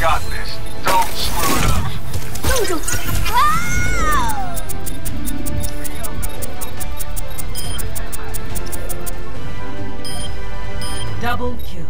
got this. Don't screw it up. Wow! Double kill.